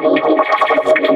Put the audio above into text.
ハハハハ!